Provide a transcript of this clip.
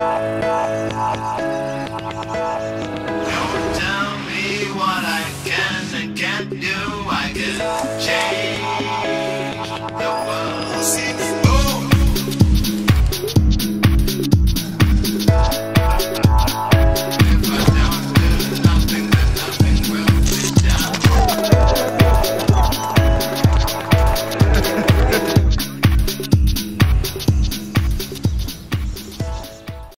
Don't tell me what I can and can't do. I can change the world.